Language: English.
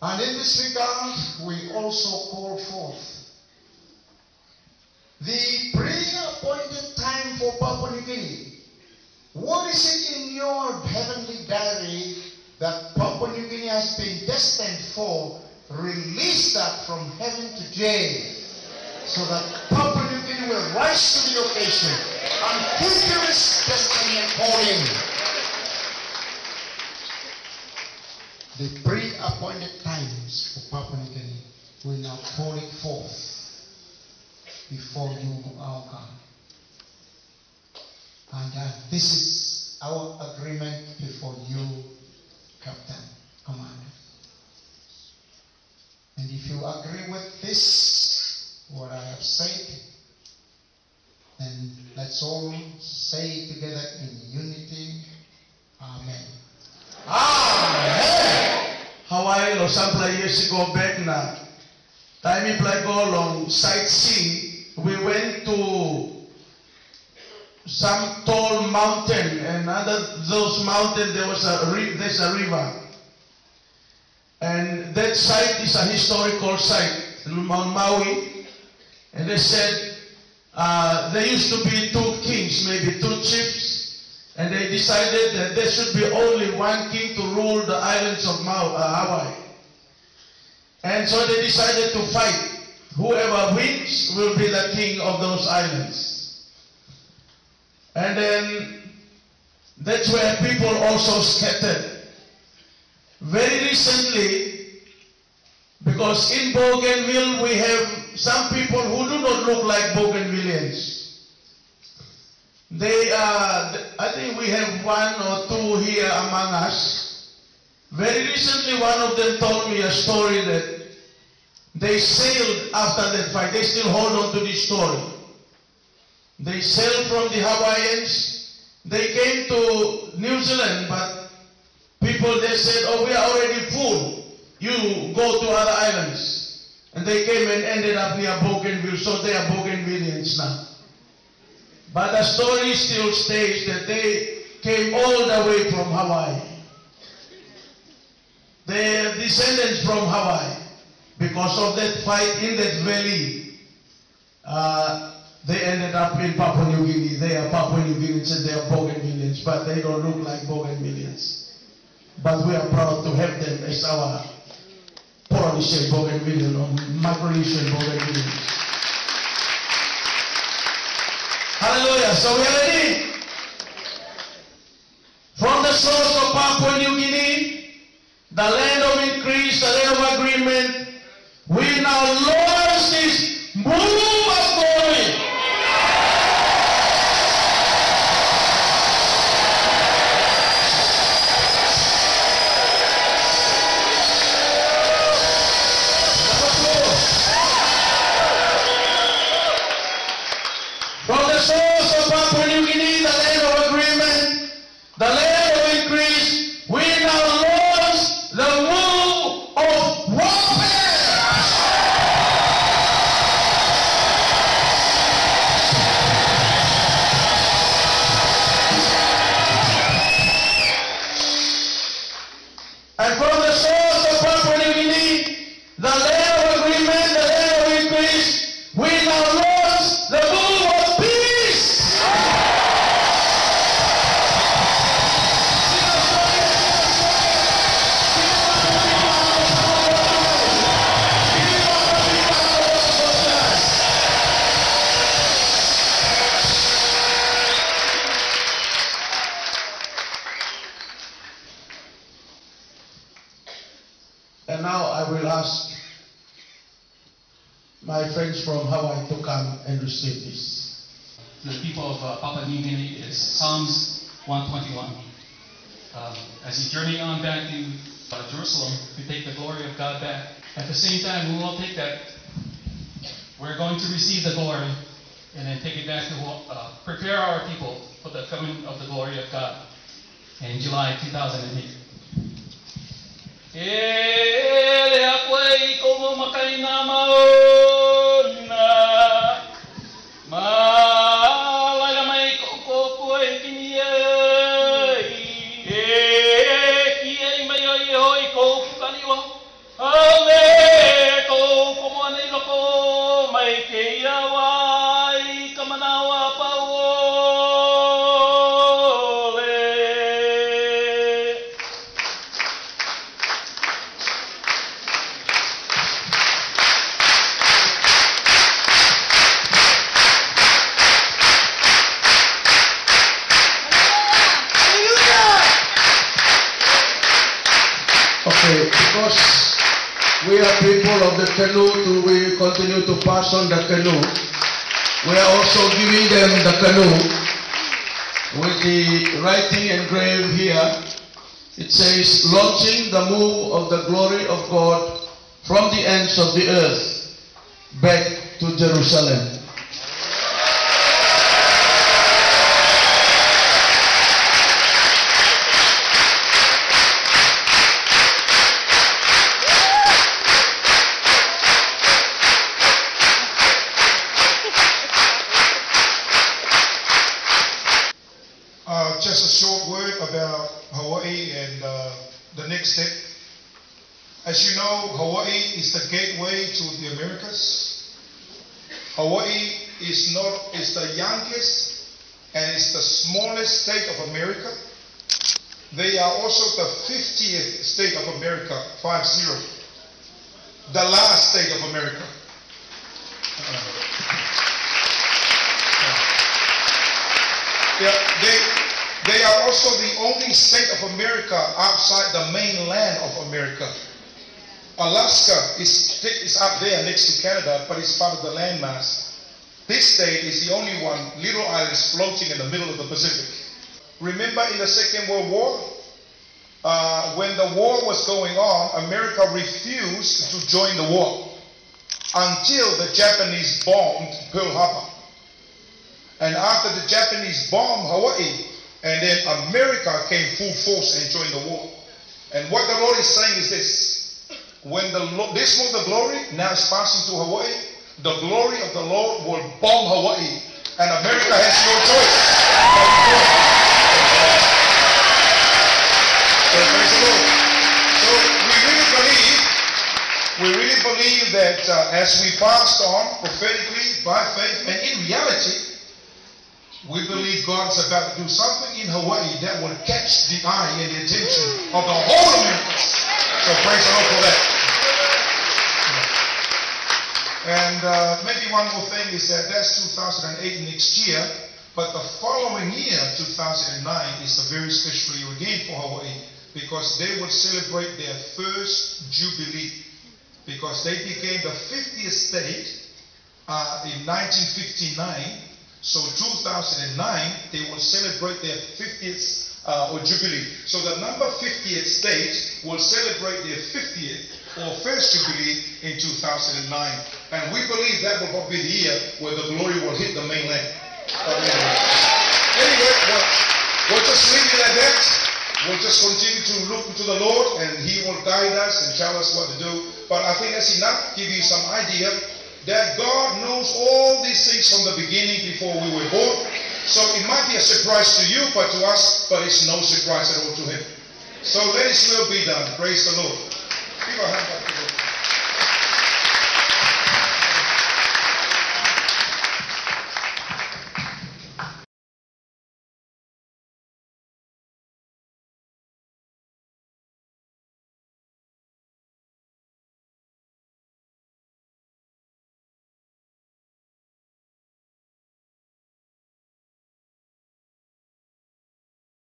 And in this regard, we also call forth the pre-appointed time for Papua New Guinea. What is it in your heavenly diary that Papua New Guinea has been destined for? Release that from heaven today so that Papua New Guinea will rise to the occasion and fulfill its destiny and calling. The pre-appointed times for Papua New Guinea, we now call it forth before you, our God. And uh, this is our agreement before you, Captain, Commander. And if you agree with this, what I have said, then let's all say together in unity, Amen. Hawaii lo sampla years ago back na time play go long sightseeing. We went to some tall mountain and under those mountains there was a there's a river. And that site is a historical site Mount Maui. And they said uh, there used to be two kings maybe two chiefs and they decided that there should be only one king to rule the islands of uh, Hawaii. And so they decided to fight. Whoever wins will be the king of those islands. And then that's where people also scattered. Very recently, because in Bougainville we have some people who do not look like Bougainvilleans. They are, I think we have one or two here among us. Very recently, one of them told me a story that they sailed after that fight. They still hold on to this story. They sailed from the Hawaiians. They came to New Zealand, but people they said, "Oh, we are already full. You go to other islands." And they came and ended up near Bougainville, so they are Bougainvilleans now. But the story still states that they came all the way from Hawaii. They are descendants from Hawaii. Because of that fight in that valley, uh, they ended up in Papua New Guinea. They are Papua New Guineans they are Bougainvilleans, but they don't look like Bougainvilleans. But we are proud to have them as our Polynesian Bougainvillean or Micronesian Bougainvilleans. Hallelujah. So we are ready. From the source of Papua New Guinea, the land of increase, the land of agreement, we now launch this move And now I will ask my friends from Hawaii to come and receive this. the people of uh, Papua New Guinea is Psalms 121. Um, as you journey on back to uh, Jerusalem, we take the glory of God back. At the same time, we will take that. We're going to receive the glory and then take it back to uh, prepare our people for the coming of the glory of God in July 2008. Ele akwai como makaina maona we are people of the canoe to we continue to pass on the canoe. We are also giving them the canoe with the writing engraved here. It says, launching the move of the glory of God from the ends of the earth back to Jerusalem. Uh, just a short word about Hawaii and uh, the next step. As you Hawaii is the gateway to the Americas. Hawaii is not is the youngest and is the smallest state of America. They are also the 50th state of America, 5-0. The last state of America. Uh, yeah, they, they are also the only state of America outside the mainland of America. Alaska is, is up there next to Canada, but it's part of the landmass. This state is the only one, little islands floating in the middle of the Pacific. Remember in the Second World War, uh, when the war was going on, America refused to join the war until the Japanese bombed Pearl Harbor. And after the Japanese bombed Hawaii, and then America came full force and joined the war. And what the Lord is saying is this: when the Lo- this was the glory now is passing to Hawaii, the glory of the Lord will bomb Hawaii, and America has no choice. So Lord. So we really believe, we really believe that uh, as we passed on prophetically by faith and in reality, we believe God's about to do something in Hawaii that will catch the eye and the attention of the whole America. So praise the Lord for that. And uh, maybe one more thing is that that's 2008 next year, but the following year, 2009, is a very special year again for Hawaii because they will celebrate their first jubilee because they became the 50th state uh, in 1959. So 2009, they will celebrate their 50th uh, or jubilee. So the number 50th state will celebrate their 50th or first jubilee in 2009. And we believe that will be the year where the glory will hit the mainland. Anyway, well, we'll just leave it at that. We'll just continue to look to the Lord and He will guide us and tell us what to do. But I think that's enough. Give you some idea that God knows all these things from the beginning before we were born. So it might be a surprise to you, but to us, but it's no surprise at all to Him. So let His will be done. Praise the Lord. Give a hand